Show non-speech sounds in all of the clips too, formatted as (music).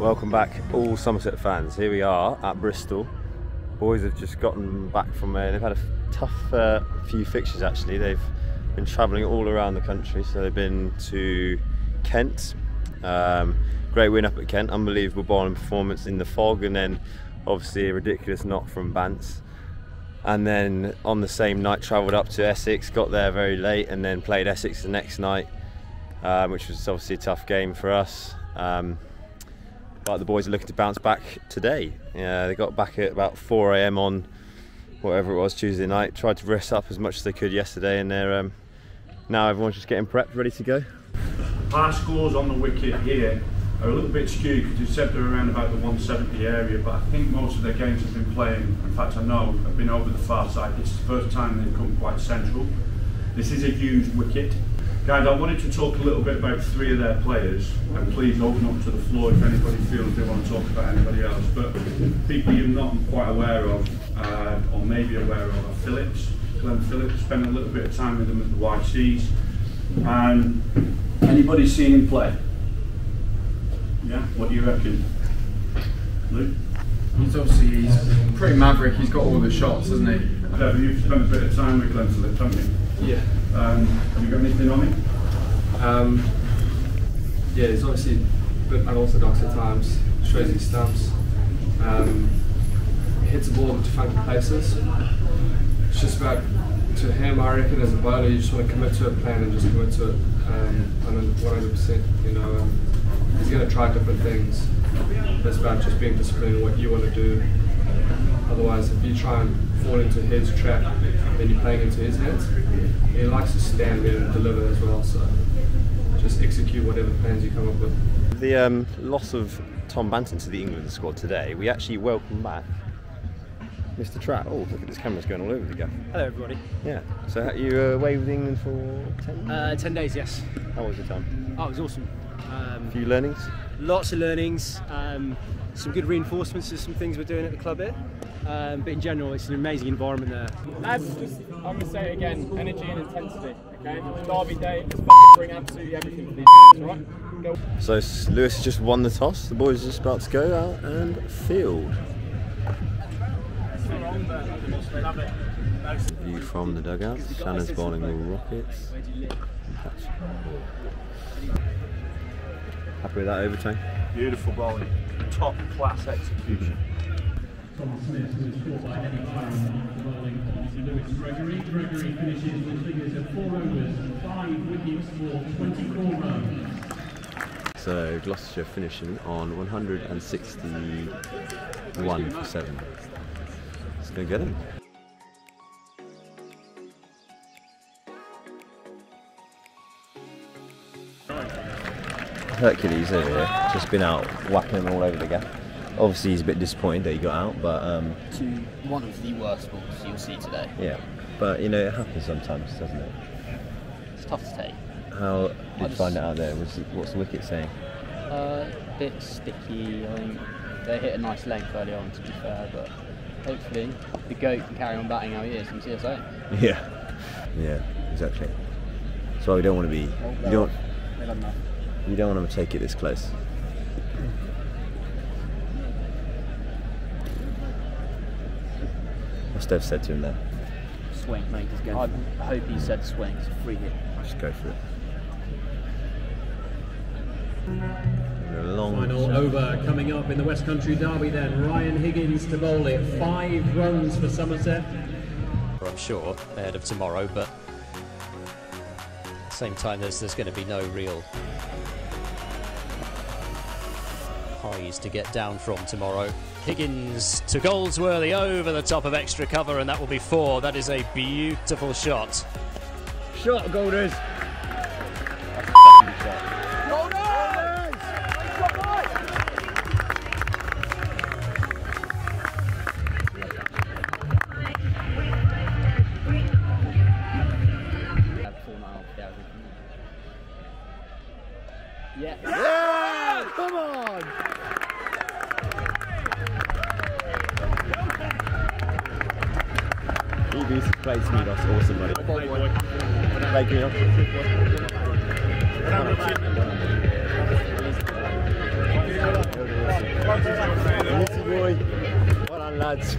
Welcome back, all Somerset fans. Here we are at Bristol. Boys have just gotten back from a, they've had a tough uh, few fixtures actually. They've been travelling all around the country. So they've been to Kent, um, great win up at Kent, unbelievable bowling performance in the fog, and then obviously a ridiculous knock from Bance And then on the same night, travelled up to Essex, got there very late, and then played Essex the next night, um, which was obviously a tough game for us. Um, but the boys are looking to bounce back today. Yeah, they got back at about 4 a.m. on whatever it was Tuesday night. Tried to rest up as much as they could yesterday, and they're um, now everyone's just getting prepped, ready to go. Our scores on the wicket here are a little bit skewed because you said they're around about the 170 area, but I think most of their games have been playing, in fact I know, have been over the far side. It's the first time they've come quite central. This is a huge wicket. Guys, I wanted to talk a little bit about three of their players, and please open up to the floor if anybody feels they want to talk about anybody else. But people you're not quite aware of, uh, or maybe aware of, are Phillips. Glenn Phillips spent a little bit of time with them at the YCs. And anybody seen him play? Yeah, what do you reckon? Luke? He's obviously he's pretty maverick. He's got all the shots, hasn't he? Dev, you've spent a bit of time with Glenn Phillips, haven't you? Yeah. Um, have you got anything on him? Um, yeah, it's obviously a bit unorthodox at times. Shows his stumps. Um, hits the ball into funky places. It's just about to him, I reckon, as a bowler, you just want to commit to a plan and just commit to it um, 100%. You know, um, he's going to try different things. It's about just being disciplined in what you want to do. Otherwise, if you try and fall into his trap, then you're playing into his hands. He likes to stand there and deliver as well, so just execute whatever plans you come up with. The um, loss of Tom Banton to the England squad today, we actually welcome back Mr. Tratt. Oh, look at this camera's going all over the gap. Hello, everybody. Yeah. So you were away with England for 10 Uh, 10 days, yes. How was your time? Oh, it was awesome. Um, A few learnings? lots of learnings, um, some good reinforcements of some things we're doing at the club here. Um, but in general, it's an amazing environment there. Lads, just, I'm going to say it again, energy and intensity, okay? Derby day, let's bring absolutely everything to these games, alright? So Lewis has just won the toss. The boys are just about to go out and field. View from the dugout. Shannon's bowling the Rockets. Happy with that overtime? Beautiful bowling, top class execution. Tom Smith was scored by Eddie Clarendon for bowling to Lewis Gregory. Gregory finishes with figures of four overs, five wickets for 24 runs. So Gloucestershire finishing on 161 for seven. Let's go get him. Hercules here, just been out whacking them all over the gap. Obviously, he's a bit disappointed that he got out, but um, to one of the worst balls you'll see today. yeah. But you know, it happens sometimes, doesn't it? It's tough to take. How did you just- find it out there? What's the, what's the wicket saying? Uh, bit sticky. I think they hit a nice length early on, to be fair, but hopefully the goat can carry on batting how he is and see us. Yeah, yeah, exactly. That's why we don't want to be. You don't. They've had enough. You don't want to take it this close. What's Dev said to him there? Swing, mate. I hope he said swing. It's a free hit. Just go for it. A long Final over coming up in the West Country Derby then. Ryan Higgins to bowl it. Five runs for Somerset. I'm sure, ahead of tomorrow, but at the same time, there's, there's going to be no real highs to get down from tomorrow. Higgins to Goldsworthy over the top of extra cover, and that will be four. That is a beautiful shot. shot, Golders. Up. Easy boy. Lads.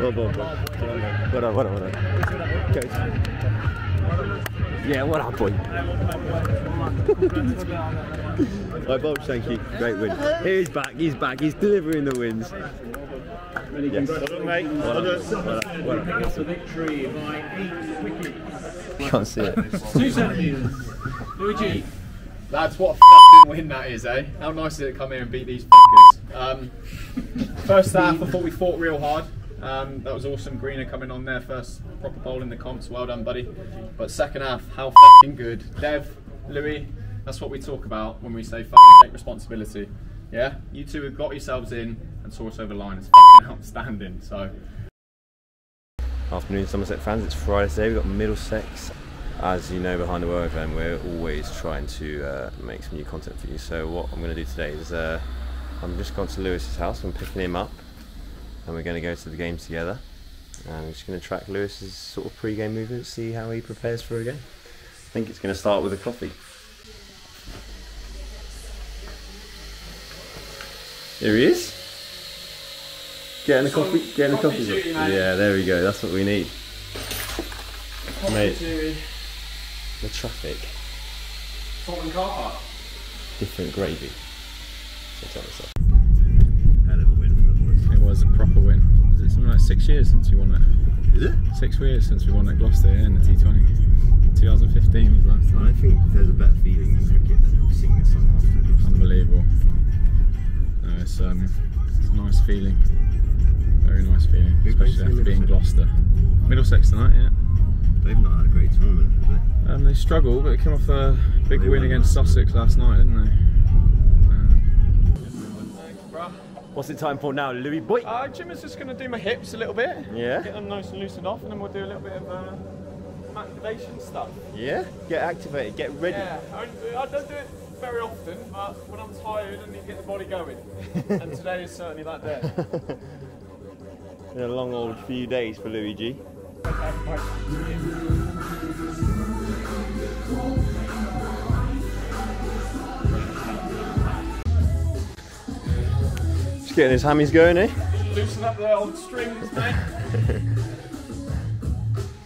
well done, boy. Well done, well done, well done. Go. Yeah, well done, boy. right, Bob, thank you. Great win. He's back, he's back, he's delivering the wins. Yes. Well done, mate. Well done. Well done. Well done. It's a victory by eight wickets. Can't see it. Two centimetres. Luigi. Lads, what a f***ing win that is, eh? How nice is it to come here and beat these fuckers? Um, first half, I thought we fought real hard. Um, that was awesome. Greener coming on there, first proper bowl in the comps. Well done, buddy. But second half, how f***ing good. Dev, Louis, that's what we talk about when we say f***ing take responsibility. Yeah? You two have got yourselves in and saw us over line. It's (laughs) outstanding. So, Afternoon, Somerset fans. It's Friday today. We've got Middlesex. As you know, behind the Wyvern, we're always trying to uh, make some new content for you. So what I'm going to do today is uh, I'm just gone to Lewis's house. I'm picking him up, and we're going to go to the game together. And I'm just going to track Lewis's sort of pre-game movements, see how he prepares for a game. I think it's going to start with a coffee. Here he is. Getting a coffee. Getting a coffee coffee. duty. Yeah, there we go. That's what we need. Mate, the traffic, Taunton car park. different gravy. So tell us that. Hell of a win for the boys. It was a proper win. Was it something like six years since we won it? Is it? Six years since we won at Gloucester yeah, in the T20. 2015 was last time. I think there's a better feeling in cricket than singing this song after Gloucester. Unbelievable. No, it's, um, it's a nice feeling. Very nice feeling, Who especially after being Middlesex? Gloucester. Middlesex tonight, yeah. They've not had a great tournament, have they? Um, they struggled, but they came off a big They win against last Sussex last night, didn't they? What's it time for now, Louis boy? Uh, Jim is just going to do my hips a little bit. Yeah? Get them nice and loosened off, and then we'll do a little bit of uh, activation stuff. Yeah? Get activated, get ready. Yeah, I, I don't do it very often, but when I'm tired, I need to get the body going. and (laughs) today is certainly that day. (laughs) Been a long old few days for Luigi. Just getting his hammies going, eh? Loosen up the old strings, mate.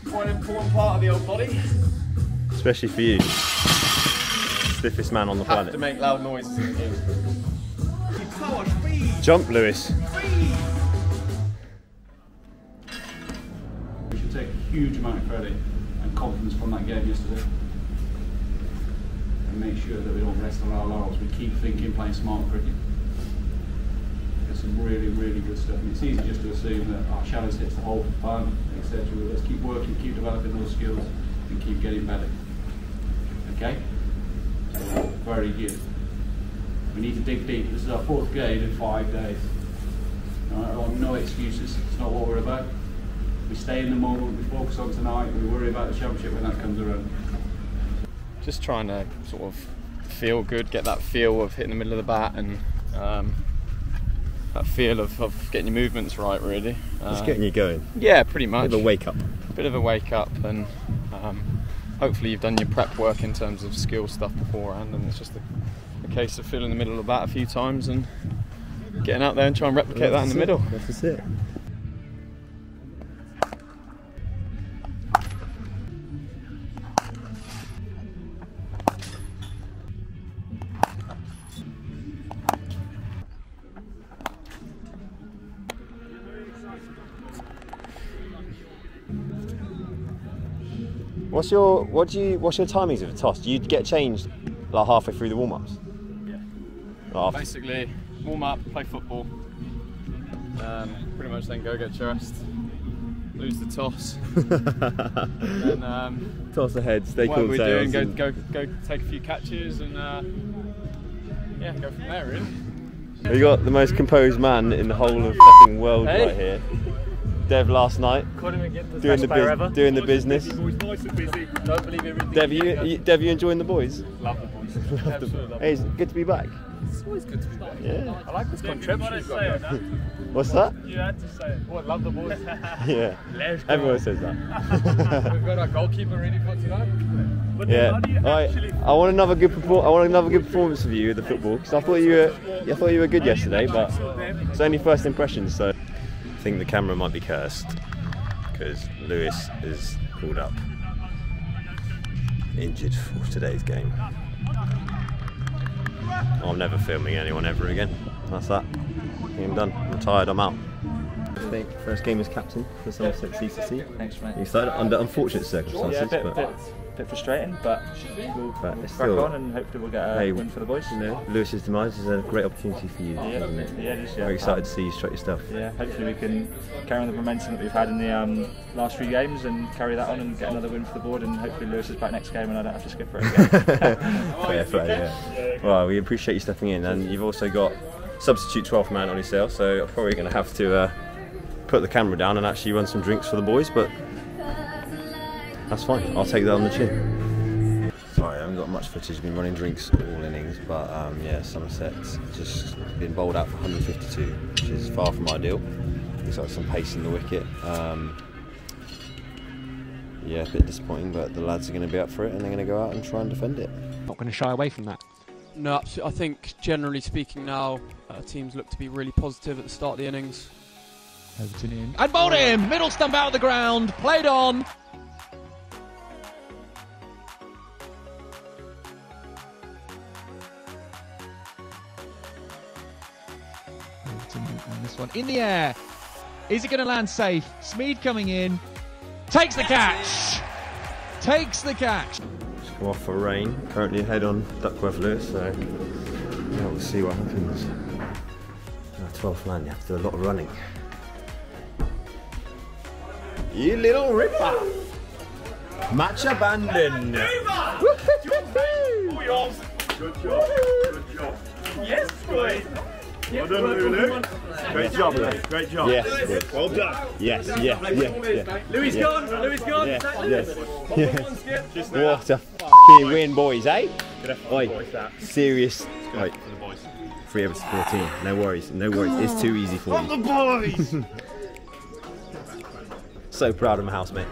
(laughs) Quite an important part of the old body. Especially for you. Stiffest man on the Have to make loud noises in the game. Jump, Lewis. We should take a huge amount of credit and confidence from that game yesterday. And make sure that we don't rest on our laurels. We keep thinking, playing smart cricket. There's some really, really good stuff. And it's easy just to assume that our shadows hits the hole for fun, etc. But let's keep working, keep developing those skills, and keep getting better. Okay? So, very good. We need to dig deep. This is our fourth game in five days. All right, I want no excuses. It's not what we're about. We stay in the moment, we focus on tonight, we worry about the championship when that comes around. Just trying to sort of feel good, get that feel of hitting the middle of the bat and um, that feel of, of getting your movements right, really. Just Uh, getting you going. Yeah, pretty much. Bit of a wake up. bit of a wake up and um, hopefully you've done your prep work in terms of skill stuff beforehand and it's just a, a case of feeling the middle of that a few times and getting out there and try and replicate that in the middle. That's it. What's your what do you what's your timings of a toss? Do you get changed like halfway through the warm ups? Yeah. Basically, warm up, play football, um, pretty much then go get dressed, lose the toss, (laughs) and um, Toss ahead, stay what cool we're doing, go, go, go take a few catches and uh, yeah, go from there really. We got the most composed man in the whole of fucking world Hey. right here. Dev last night Couldn't even get the doing best the player ever. doing the business. Don't believe everything. Dev, you, you Dev, you enjoying the boys? Love the boys. (laughs) Absolutely love Hey, it's good to be back. It's always good to be back. Yeah. I like this contraption you've got. there. (laughs) What's that? You had to say it. Oh, what, love the boys? (laughs) Yeah. Let's go. Everyone says that. We've got our goalkeeper ready for tonight. But Yeah, I, I want another good perfor- I want another good performance of you with the football because I thought you were I thought you were good yesterday, but it's only first impressions. So I think the camera might be cursed because Lewis is pulled up injured for today's game. I'm never filming anyone ever again. That's that. I'm done. I'm tired. I'm out. First game as captain for Somerset CCC. Thanks, mate. You started under unfortunate circumstances, Yeah, a bit, but bit, bit frustrating, but we'll, But we'll crack on and hopefully we'll get a Hey, win for the boys. you know, Lewis's demise is a great opportunity for you, Yeah, isn't it? yeah, it is, yeah. Very excited to see you strut your stuff. Yeah, hopefully we can carry on the momentum that we've had in the um, last few games and carry that on and get another win for the board and hopefully Lewis is back next game and I don't have to skip for it again. (laughs) Fair play, yeah. Well, we appreciate you stepping in, and you've also got substitute 12th man on your sale, so I'm probably going to have to uh, put the camera down and actually run some drinks for the boys, but that's fine. I'll take that on the chin. Sorry, I haven't got much footage. Been running drinks all innings, but um, yeah, Somerset's just been bowled out for 152, which is far from ideal. Looks like some pace in the wicket. Um, yeah, a bit disappointing, but the lads are going to be up for it and they're going to go out and try and defend it. Not going to shy away from that. No, abso- I think generally speaking now, uh, teams look to be really positive at the start of the innings. Overton in. And bowled in! Middle stump out of the ground. Played on. This one in the air. Is it going to land safe? Smeed coming in. Takes the catch. Takes the catch. Just come off for rain. Currently ahead on Duckworth Lewis, so yeah, we'll see what happens. Uh, 12th man, you have to do a lot of running. You little ripper! Match abandoned! Good job. Good job. Yes, boy. Well done, Lulu. Great job, mate. Great job. Yes, yes. Well done. Yes, yes, yes, yes. Louis (laughs) yes. gone. Louis gone. Yes, yes, yes. What a fucking win, boys, eh? Oi, the boys, that. serious. Oi, effort for the boys. three to 14. No worries, no worries. It's too easy for From you. the boys! (laughs) So proud of my housemate.